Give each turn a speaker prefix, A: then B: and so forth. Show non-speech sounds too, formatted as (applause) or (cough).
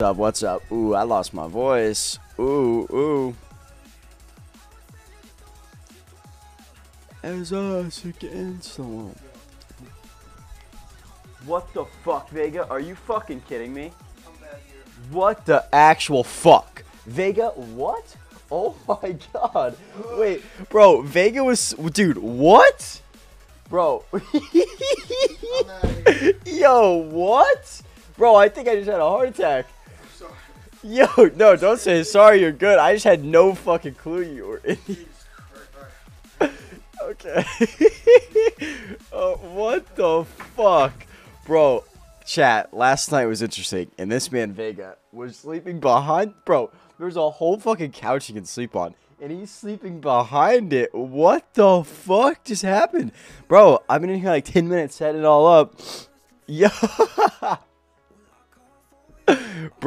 A: up? What's up? Ooh, I lost my voice. Ooh, ooh. As us against world. What the fuck, Vega? Are you fucking kidding me? What the actual fuck? Vega, what? Oh (laughs) my god. Wait, bro, Vega was. Dude, what? Bro. (laughs) Yo, what? Bro, I think I just had a heart attack. (laughs) Yo, no, don't say sorry, you're good. I just had no fucking clue you were in. (laughs) okay. (laughs) uh, what the fuck? Bro, chat, last night was interesting, and this man Vega was sleeping behind. Bro, there's a whole fucking couch he can sleep on, and he's sleeping behind it. What the fuck just happened? Bro, I've been in here like 10 minutes setting it all up. Yo. Bro.